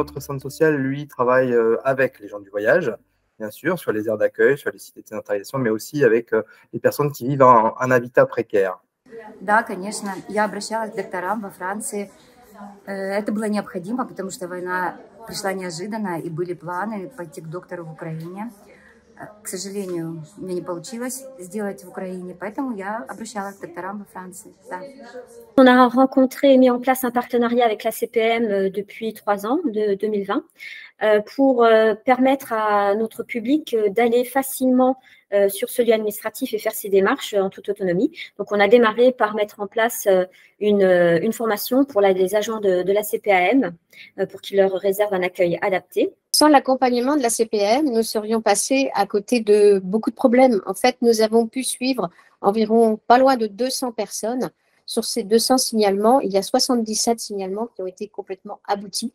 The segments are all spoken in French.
Notre centre social, lui, travaille euh, avec les gens du voyage, bien sûr, sur les aires d'accueil, sur les sites de décentralisation, mais aussi avec euh, les personnes qui vivent en, en habitat précaire. Да, конечно. Я обращалась к докторам во Франции. Э, Это было необходимо, потому что война пришла неожиданно, и были планы пойти к доктору в Украине. Э, К сожалению, у меня не получилось сделать в Украине, поэтому я обращалась к докторам во Франции. Да. On a rencontré et mis en place un partenariat avec la CPM euh, depuis trois ans, de 2020, euh, pour euh, permettre à notre public euh, d'aller facilement euh, sur ce lieu administratif et faire ses démarches euh, en toute autonomie. Donc, on a démarré par mettre en place euh, une, euh, une formation pour la- les agents de, de la CPAM euh, pour qu'ils leur réservent un accueil adapté. Sans l'accompagnement de la CPM, nous serions passés à côté de beaucoup de problèmes. En fait, nous avons pu suivre environ pas loin de 200 personnes. Sur ces 200 signalements, il y a 77 signalements qui ont été complètement aboutis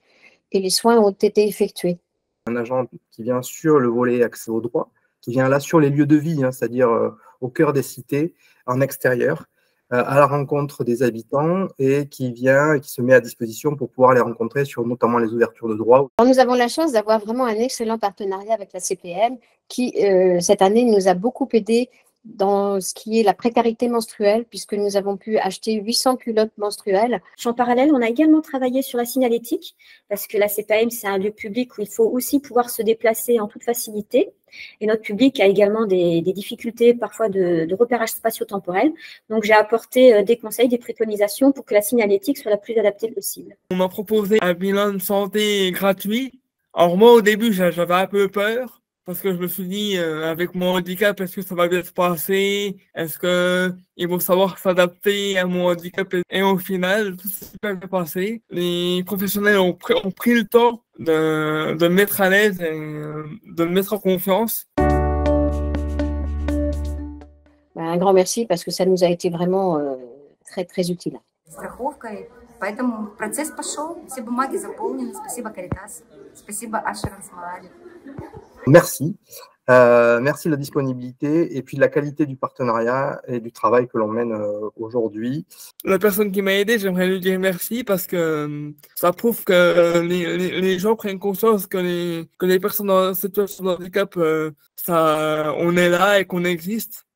et les soins ont été effectués. Un agent qui vient sur le volet accès au droit, qui vient là sur les lieux de vie, hein, c'est-à-dire euh, au cœur des cités, en extérieur, à la rencontre des habitants et qui vient et qui se met à disposition pour pouvoir les rencontrer sur notamment les ouvertures de droit. Alors, nous avons la chance d'avoir vraiment un excellent partenariat avec la CPM qui, euh, cette année, nous a beaucoup aidé dans ce qui est la précarité menstruelle, puisque nous avons pu acheter 800 culottes menstruelles. En parallèle, on a également travaillé sur la signalétique, parce que la CPAM, c'est un lieu public où il faut aussi pouvoir se déplacer en toute facilité. Et notre public a également des, des difficultés parfois de, de repérage spatio-temporel. Donc, j'ai apporté euh, des conseils, des préconisations pour que la signalétique soit la plus adaptée possible. On m'a proposé un bilan de santé gratuit. Alors moi, au début, j'a- j'avais un peu peur parce que je me suis dit, euh, avec mon handicap, est-ce que ça va bien se passer? Est-ce que ils vont savoir s'adapter à mon handicap? Et au final, tout s'est super bien passé. Les professionnels ont, pris- ont pris le temps de, de me mettre à l'aise et euh, de me mettre en confiance. Ben, un grand merci parce que ça nous a été vraiment euh, très, très utile. Страховкой. Поэтому процесс пошел, все бумаги заполнены. Спасибо, Каритас. Спасибо, Ашеранс Малари. Merci. Euh, merci de la disponibilité et puis de la qualité du partenariat et du travail que l'on mène euh, aujourd'hui. La personne qui m'a aidé, j'aimerais lui dire merci parce que euh, ça prouve que les, gens prennent conscience que les, que les personnes en situation de handicap, ça, on est là et qu'on existe.